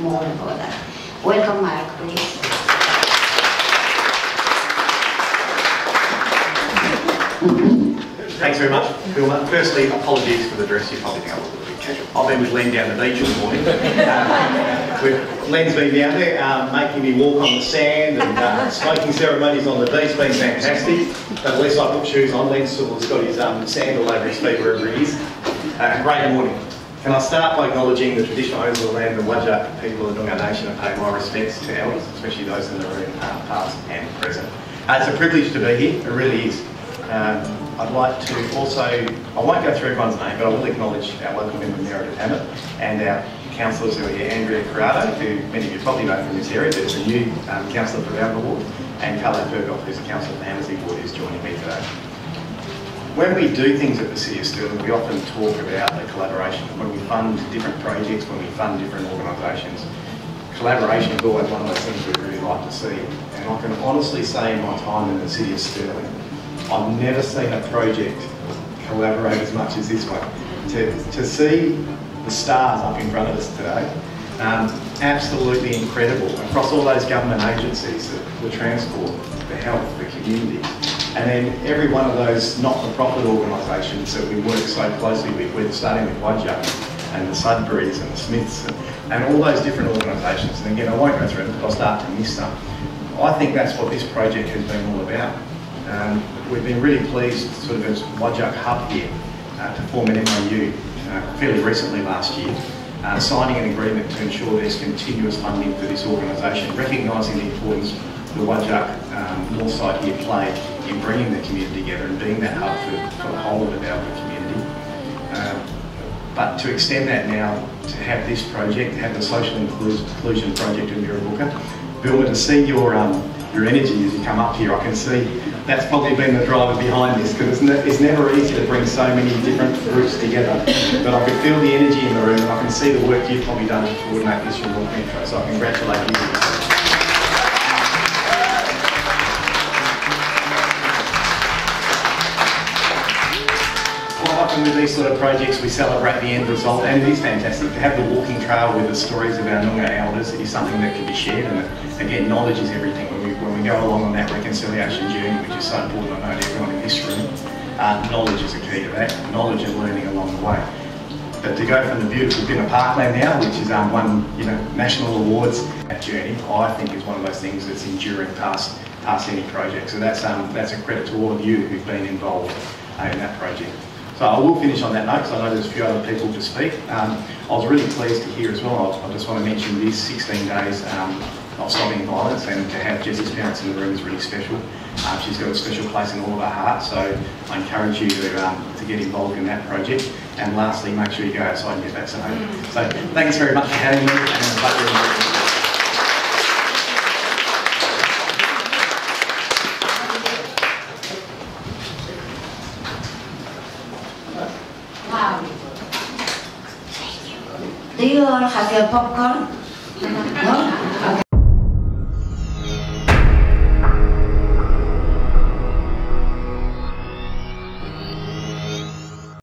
more about that. Welcome, Mark, please. Thanks very much. Firstly, apologies for the dress. You probably think. I've been with Len down the beach this morning. With Len's been down there, um, making me walk on the sand and uh, smoking ceremonies on the beach. Been fantastic. But at least I put shoes on. Len's still has got his um, sandal over his feet wherever he is. Uh, great morning. Can I start by acknowledging the traditional owners of the land, the Whadjuk people of the Noongar Nation, and pay my respects to elders, especially those in the room, uh, past and present. Uh, it's a privilege to be here. It really is. Um, I'd like to also, I won't go through everyone's name, but I will acknowledge our local member Meredith Hammat and our councillors who are here, Andrea Creado, who many of you probably know from this area, but is a new um, councillor for Balga Ward, and Karlo Perkov, who's a councillor for Hamersley Ward, who's joining me today. When we do things at the City of Stirling, we often talk about the collaboration. When we fund different projects, when we fund different organisations, collaboration is always one of those things we really like to see. And I can honestly say in my time in the City of Stirling, I've never seen a project collaborate as much as this one. To, to see the stars up in front of us today, um, absolutely incredible across all those government agencies, the, the transport, the health, the community, and then every one of those not-for-profit organisations that we work so closely with, starting with Whadjuk and the Sudburys and the Smiths and, and all those different organisations. And again, I won't go through them because I'll start to miss some. I think that's what this project has been all about. Um, we've been really pleased, sort of as Wadjak Hub here, uh, to form an MOU uh, fairly recently last year, uh, signing an agreement to ensure there's continuous funding for this organisation, recognising the importance the Wadjak um, North Side here play in bringing the community together and being that hub for, for the whole of the Balga community. Um, but to extend that now, to have this project, to have the social inclusion project in Mirrabooka, Bill, to see your um, your energy as you come up here, I can see that's probably been the driver behind this because it's, ne it's, never easy to bring so many different groups together. But I can feel the energy in the room and I can see the work you've probably done to coordinate this from North Metro. So I congratulate you. often with these sort of projects we celebrate the end result and it is fantastic to have the walking trail with the stories of our Noongar elders is something that can be shared and again knowledge is everything when we, go along on that reconciliation journey which is so important I know to everyone in this room uh, knowledge is a key to that knowledge and learning along the way but to go from the beautiful Bina Parkland now, which has um, won you know national awards, that journey I think is one of those things that's enduring past past any project. So that's um, that's a credit to all of you who've been involved uh, in that project. So I will finish on that note because I know there's a few other people to speak. Um, I was really pleased to hear as well, I, just want to mention these 16 days um, of stopping violence and to have Jessie's parents in the room is really special. Um, she's got a special place in all of our hearts, so I encourage you to, um, to get involved in that project. And lastly, make sure you go outside and get vaccinated. So thanks very much for having me and Do you all have your popcorn? No? Okay.